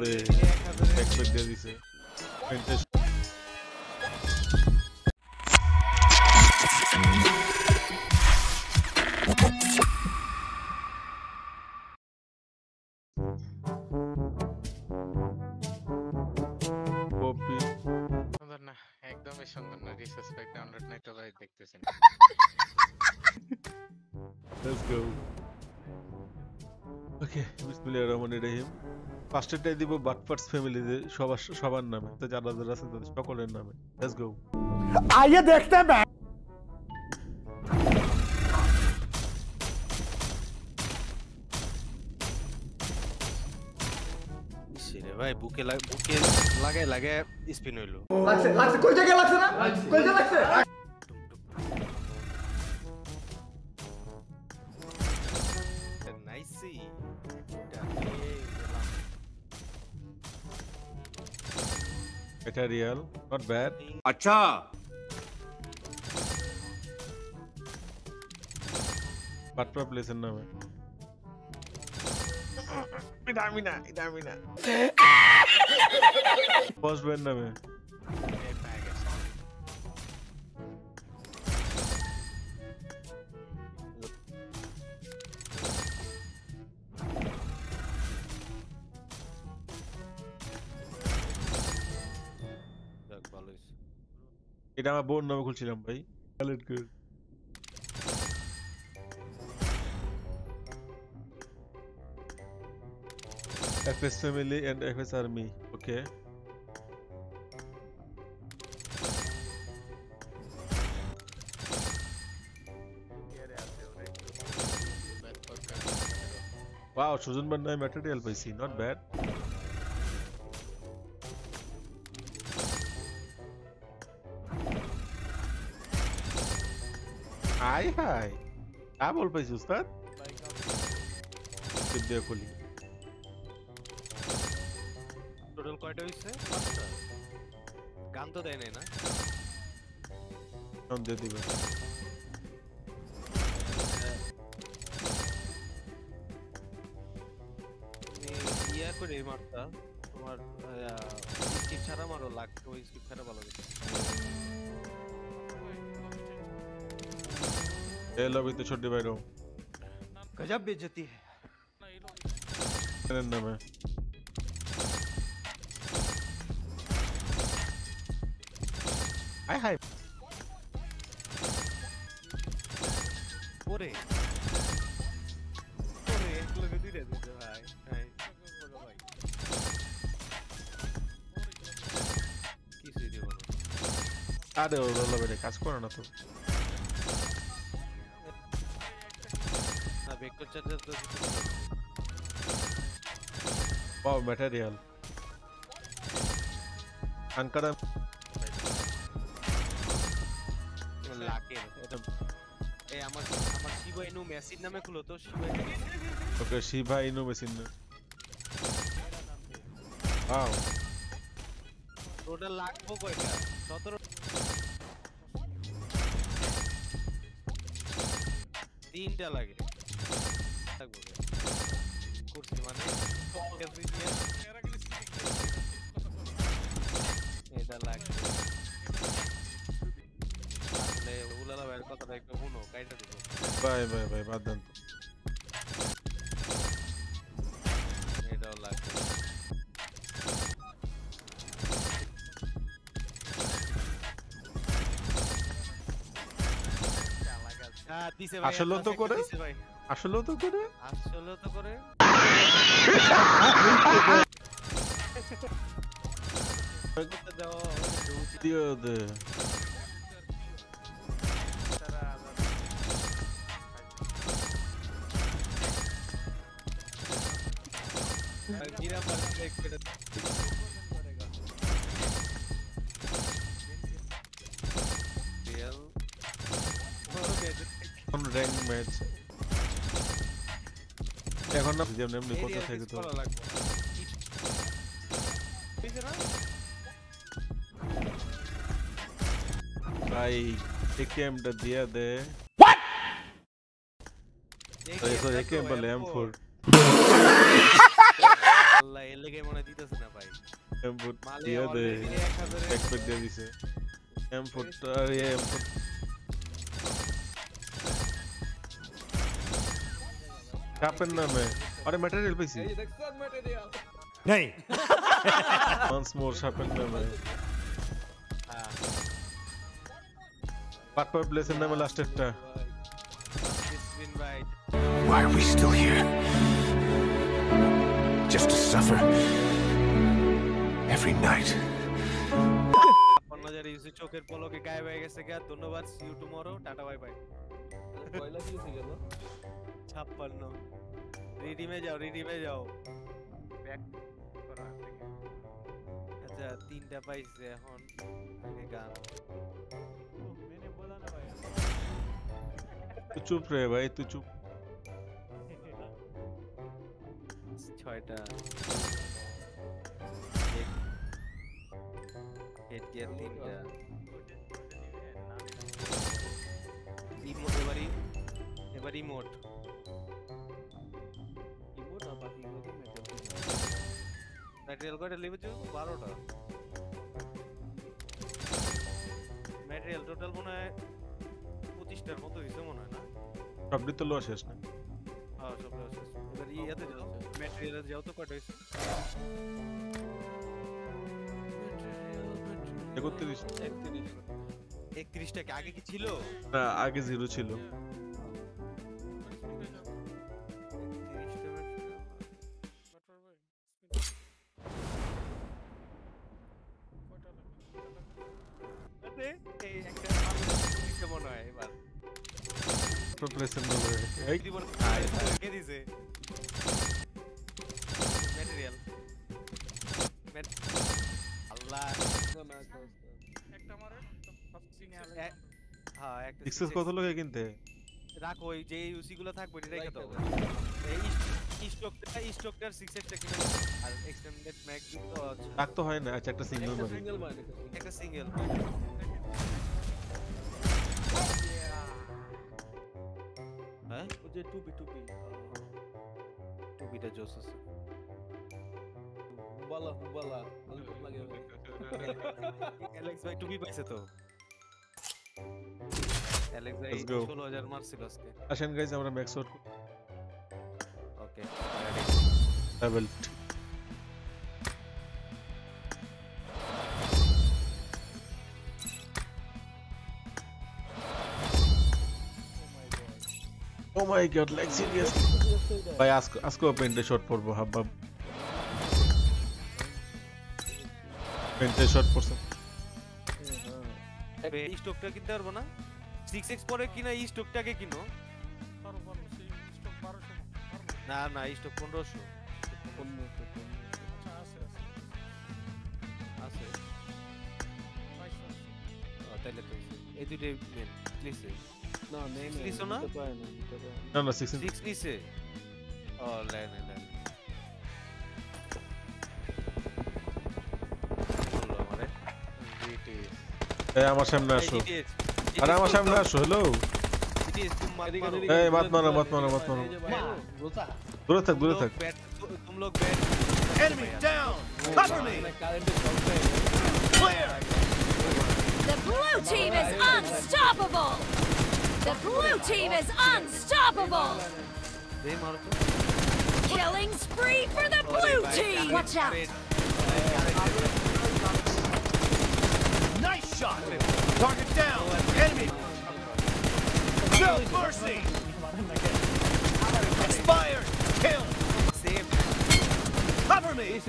দে backpack দিয়ে দিছে প্যান্টে কপি সুন্দর না একদমই সুন্দর না ডিসরেসপেক্ট ডাউনলোড নাই তো ভাই দেখতেছেন লেটস গো ওকে বিসমিল্লাহির রহমানির রহিম ফার্স্টেরটাই দিব বাটফার্স ফ্যামিলিতে সবার সবার নামে তো যারা যারা আছে তাদের সকলের নামে। লেটস গো আইয়ে দেখতে ভাই বুকে লাগে বুকে লাগে লাগে স্পিন হইল। লাগছে লাগছে কই জায়গা লাগছে না? কই জায়গা লাগছে? tutorial. Not bad. Acha. Butler place in now. Idamina, Idamina. First win now. এটা আমার বোন নামে খুলছিলাম ভাই Valid good. FS family and FS army. Okay. Bat দরকার Wow, Susan Bandai material পাইছি. Not bad. Hi hi double পাইছি উস্তাদ টিপ দিয়ে খুলি টোটাল কয়টা হইছে গান তো দেয় নাই না সাউন্ড দিয়ে দিবে ইয়া করে মারতা তোমার স্কিপ ছাড়া মারো লাগতো স্কিপ ছাড়া ভালো হইছে এ লবিতে ছোট বাইরো गजब बेइज्जती है এর নামে হাই হাই ওরে ওরে এগুলোকে দুইটা দিতে ভাই ভাই বলো ভাই কিছুই দিব না আরে ও লবিতে কাজ করে না তো না ভেক্টর চার্জার তো Wow, material. Ankara লাকের এটা এই আমার আমার শিবা ইনু মেসির নামে খুলো তো Shiba Inu okay, Shiba Inu machine. Wow. Total লাগবো কয়টা সতেরো তিনটা লাগে রে। করছি মানে এটা লাগবে আসলে উলালা ভাইয়ের কথাটা একটু শুনো কাইটা দিব Bye, bye, bye. বাদ দেন তো। এটাও লাগবে হ্যাঁ, তো করে? দিছে আসলেও তো করে? আসলেও তো করে। করতে দেওয়া ನೋಡೋಣ ನೇಮ್ ನಿಕೋತ ಸಿಗುತ್ತೆ भाई एकेएम डर दिया दे व्हाट ऐसा एकेएम पर लैम फ़ूड अल्लाह एल गेम होने दी तस ना भाई एम फ़ूड दिया दे एक्सपेक्ट दे दिसे एम फ़ूड अरे एम food আর এমপুট কাপের নামে আরে ম্যাটেরিয়াল পাইছি नहीं ওয়ান্স মোর সাপের নামে হ্যাঁ, পাটপার প্লেসের নামে লাস্টেরটা Crispin ভাই Why are we still here? Just to suffer every night. অন্যদের ইউসি চোখের পলকে গায়েব হয়ে গেছে গা ধন্যবাদ see you tomorrow tata bye bye পয়লা কি হয়েছে গেল ছাপ্পান্ন রিডিমে যাও রিডিমে যাও করা থেকে। আচ্ছা তিনটা পাইছে এখন আগে গান তুই চুপ রে ভাই তুই চুপ ছয়টা হেড গিয়ার তিনটা ইমোট এবারই এবার ইমোট ইমোট আর বাকি গুলো ম্যাটেরিয়াল কয়টা লিখে যাব। বারোটা। ম্যাটেরিয়াল টোটাল মনে হয় পঁচিশটার মতো হয়েছে মনে হয় না? সবটি তো লো শেষ না। হ্যাঁ সব শেষ। এবার ইয়াতে যাও। ম্যাটেরিয়ালে যাও তো কয়টা হয়েছে একত্রিশ। একত্রিশ। একত্রিশটা কি আগে কি ছিল? না আগে জিরো ছিল। কে দিছে ম্যাটেরিয়াল আল্লাহ হ্যাঁ একটা এক্সেস six কত লোকে কিনতে রাখো ওই যে ইউসি গুলো থাকবে এটা রেখে দাও এই স্টকটা স্টকটার 6 এক্সটা কিনে। আর এক্সটেন্ডেড ম্যাগ দিতে আচ্ছা রাখ তো হয় না আচ্ছা একটা সিঙ্গেল মাইন্ড একটা সিঙ্গেল যে টুপি টুপি। টুপিটা জোস আছে। হুবালা হুবালা ললিপপ লাগে অ্যালেক্স ভাই টুপি পাইছে তো? অ্যালেক্স ভাই Let's go. 16000 মারছিল আজকে। আসেন গাইজ আমরা max out okay level oh my god like seriously ভাই আজকে আজকে পেন্টে শট পড়ব হাব্বা পেন্টে শট পড়ছে এই স্টকটা কিনতে পারব না? 6x পরে কিনা এই স্টকটাকে কিনো? না না এই স্টক 1500 আছে। ও, তাইলে তো এই দুটোই মেন প্লিজ না নেই Six নেই নিছো না? দিতে পারে না দিতে পারে না। না না সিক্স 6 নিছে ও লাই নাই লাই বললো আমারে এই আমার সামনে আসো আরে আমার সামনে আসো হ্যালো GTS तुम मत এদিকে, मारो এদিকে, এই, মাত এদিকে, মারো, মাত এদিকে, মারো, মাত এদিকে, মারো। এই যে ভাই, রোজা। দূরে থাক দূরে तुम থাক लोग बैठ तुम लोग बैठ Enemy down! Cover me! মানে কারেন্টের শর্টটা Clear! The blue team is unstoppable! The blue team is unstoppable! Killing spree for the blue team! Watch out! Nice shot! Target down! Enemy! No mercy! Expired! Kill! Cover me!